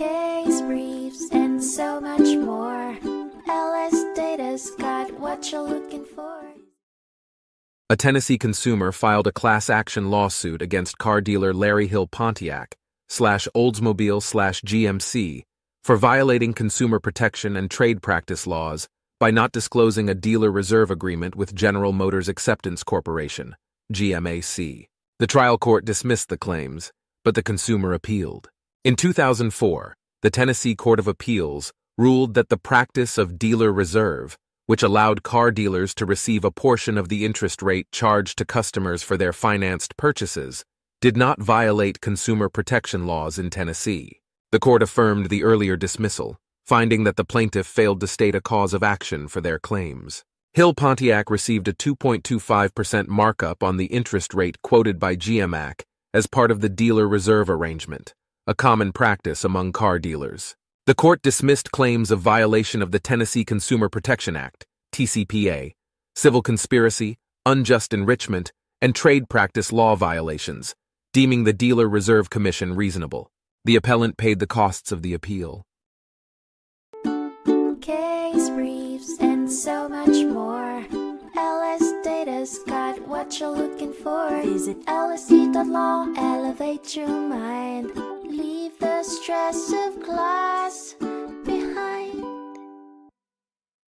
case briefs, and so much more. LS Data's got what you're looking for. A Tennessee consumer filed a class action lawsuit against car dealer Larry Hill Pontiac slash Oldsmobile slash GMC for violating consumer protection and trade practice laws by not disclosing a dealer reserve agreement with General Motors Acceptance Corporation, GMAC. The trial court dismissed the claims, but the consumer appealed. In 2004, the Tennessee Court of Appeals ruled that the practice of dealer reserve which allowed car dealers to receive a portion of the interest rate charged to customers for their financed purchases, did not violate consumer protection laws in Tennessee. The court affirmed the earlier dismissal, finding that the plaintiff failed to state a cause of action for their claims. Hill Pontiac received a 2.25% markup on the interest rate quoted by GMAC as part of the dealer reserve arrangement, a common practice among car dealers. The court dismissed claims of violation of the Tennessee Consumer Protection Act, TCPA, civil conspiracy, unjust enrichment, and trade practice law violations, deeming the Dealer Reserve Commission reasonable. The appellant paid the costs of the appeal. Case briefs, and so much more. LS Data's got what you're looking for. Visit lsd.law, elevate your mind. Stress of class.